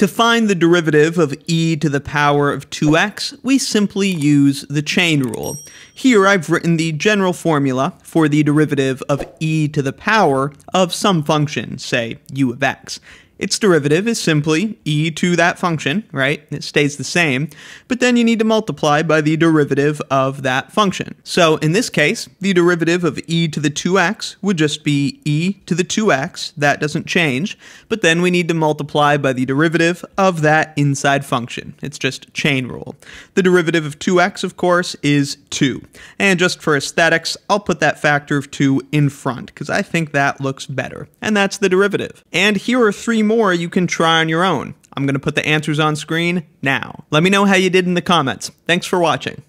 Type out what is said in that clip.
To find the derivative of e to the power of 2x, we simply use the chain rule. Here I've written the general formula for the derivative of e to the power of some function, say u of x. Its derivative is simply e to that function, right? It stays the same, but then you need to multiply by the derivative of that function. So in this case, the derivative of e to the 2x would just be e to the 2x, that doesn't change, but then we need to multiply by the derivative of that inside function. It's just chain rule. The derivative of 2x, of course, is 2. And just for aesthetics, I'll put that factor of 2 in front, because I think that looks better. And that's the derivative. And here are three more you can try on your own. I'm going to put the answers on screen now. Let me know how you did in the comments. Thanks for watching.